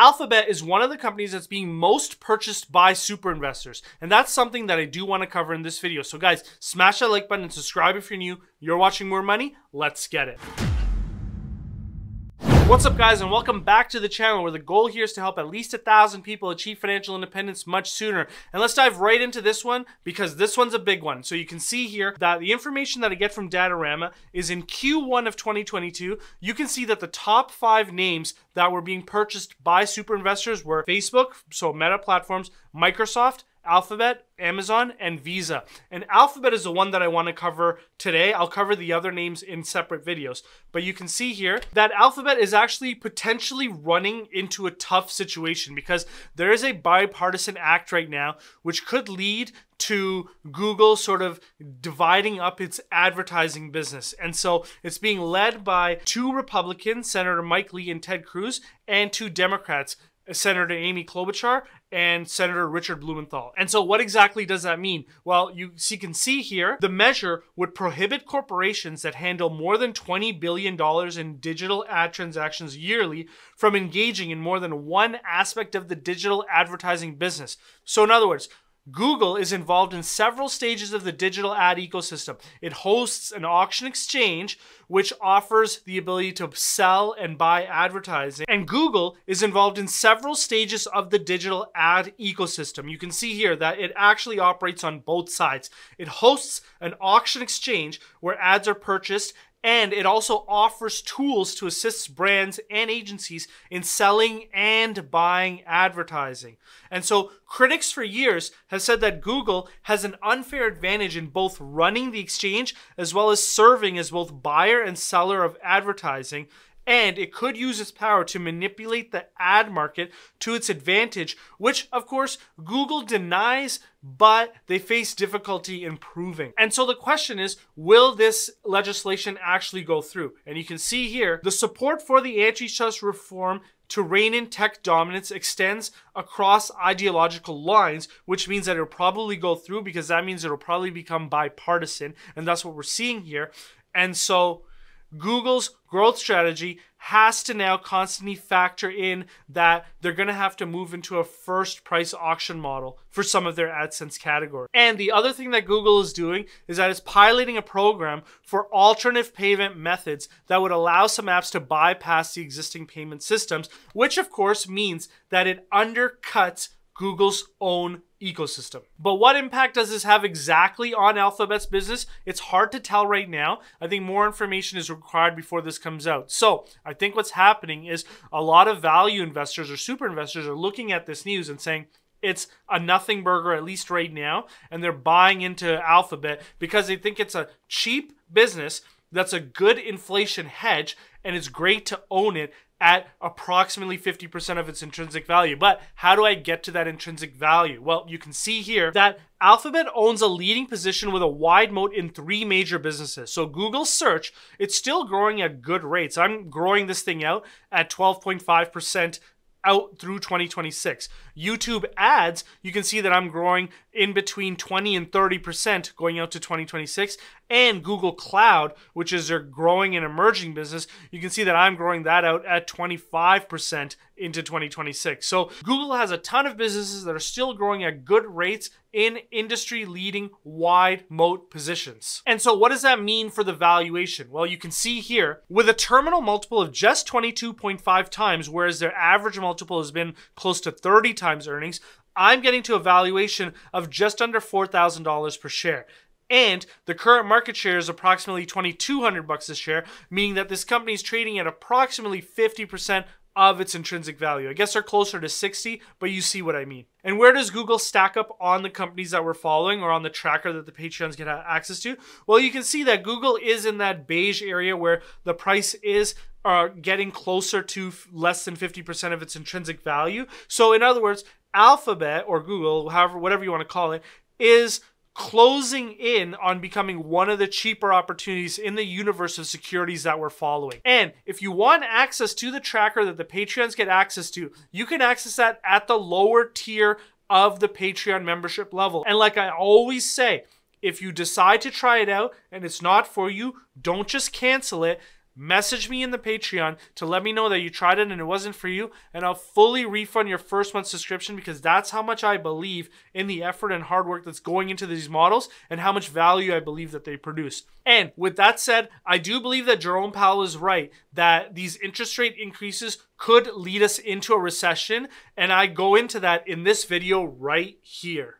Alphabet is one of the companies that's being most purchased by super investors. And that's something that I do want to cover in this video. So guys, smash that like button and subscribe if you're new. You're watching Moore Money. Let's get it. What's up guys and welcome back to the channel where the goal here is to help at least a thousand people achieve financial independence much sooner. And let's dive right into this one because this one's a big one. So you can see here that the information that I get from Dataroma is in Q1 of 2022. You can see that the top five names that were being purchased by super investors were Facebook, so Meta Platforms, Microsoft, Alphabet, Amazon, and Visa. And Alphabet is the one that I want to cover today. I'll cover the other names in separate videos. But you can see here that Alphabet is actually potentially running into a tough situation because there is a bipartisan act right now which could lead to Google sort of dividing up its advertising business. And so it's being led by two Republicans, Senator Mike Lee and Ted Cruz, and two Democrats, Senator Amy Klobuchar and Senator Richard Blumenthal. And so what exactly does that mean? Well, you, you can see here, the measure would prohibit corporations that handle more than $20 billion in digital ad transactions yearly from engaging in more than one aspect of the digital advertising business. So in other words, Google is involved in several stages of the digital ad ecosystem. It hosts an auction exchange which offers the ability to sell and buy advertising. And Google is involved in several stages of the digital ad ecosystem. You can see here that it actually operates on both sides. It hosts an auction exchange where ads are purchased and it also offers tools to assist brands and agencies in selling and buying advertising. And so critics for years have said that Google has an unfair advantage in both running the exchange as well as serving as both buyer and seller of advertising and it could use its power to manipulate the ad market to its advantage, which of course Google denies, but they face difficulty in proving. And so the question is, will this legislation actually go through? And you can see here, the support for the antitrust reform to rein in tech dominance extends across ideological lines, which means that it'll probably go through because that means it'll probably become bipartisan. And that's what we're seeing here. And so Google's growth strategy has to now constantly factor in that they're going to have to move into a first price auction model for some of their AdSense category. And the other thing that Google is doing is that it's piloting a program for alternative payment methods that would allow some apps to bypass the existing payment systems, which of course means that it undercuts Google's own ecosystem. But what impact does this have exactly on Alphabet's business? It's hard to tell right now. I think more information is required before this comes out. So I think what's happening is a lot of value investors or super investors are looking at this news and saying, it's a nothing burger, at least right now, and they're buying into Alphabet because they think it's a cheap business that's a good inflation hedge and it's great to own it at approximately 50% of its intrinsic value. But how do I get to that intrinsic value? Well, you can see here that Alphabet owns a leading position with a wide moat in three major businesses. So Google search, it's still growing at good rates. I'm growing this thing out at 12.5% out through 2026. YouTube ads, you can see that I'm growing in between 20 and 30% going out to 2026. And Google Cloud, which is their growing and emerging business, you can see that I'm growing that out at 25% into 2026. So Google has a ton of businesses that are still growing at good rates in industry leading wide moat positions. And so what does that mean for the valuation? Well, you can see here with a terminal multiple of just 22.5 times, whereas their average multiple has been close to 30 times earnings, I'm getting to a valuation of just under $4,000 per share. And the current market share is approximately 2200 bucks a share, meaning that this company is trading at approximately 50% of its intrinsic value. I guess they're closer to 60, but you see what I mean. And where does Google stack up on the companies that we're following or on the tracker that the Patreons get access to? Well, you can see that Google is in that beige area where the price is uh, getting closer to less than 50% of its intrinsic value. So in other words, Alphabet or Google, however, whatever you want to call it, is closing in on becoming one of the cheaper opportunities in the universe of securities that we're following. And if you want access to the tracker that the Patreons get access to, you can access that at the lower tier of the Patreon membership level. And like I always say, if you decide to try it out and it's not for you, don't just cancel it message me in the Patreon to let me know that you tried it and it wasn't for you, and I'll fully refund your first month subscription because that's how much I believe in the effort and hard work that's going into these models and how much value I believe that they produce. And with that said, I do believe that Jerome Powell is right that these interest rate increases could lead us into a recession, and I go into that in this video right here.